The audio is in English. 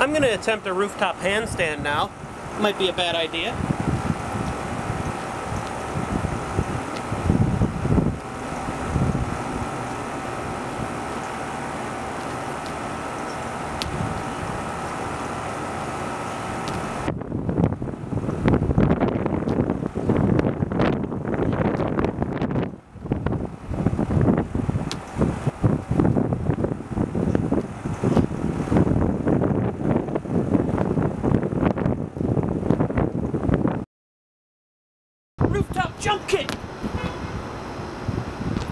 I'm going to attempt a rooftop handstand now. Might be a bad idea. rooftop jump kit.